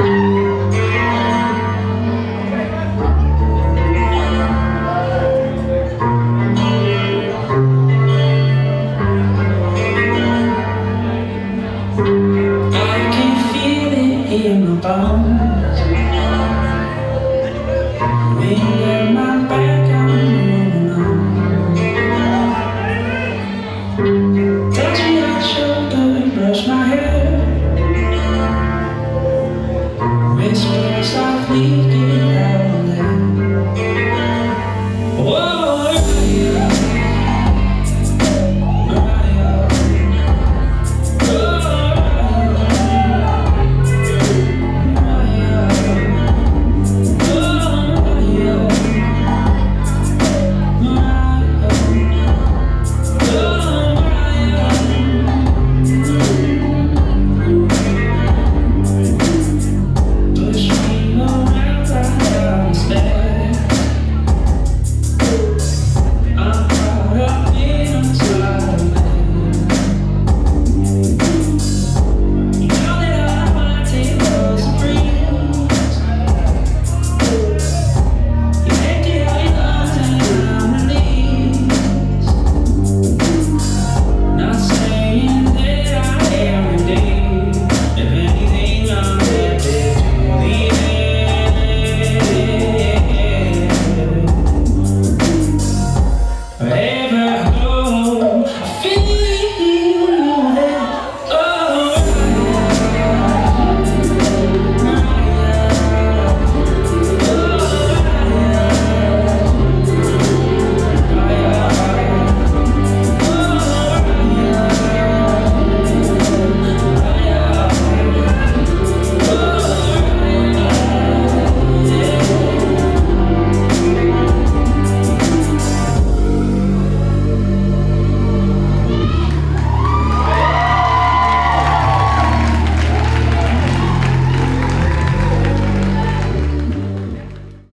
I can feel it in my bones. Softly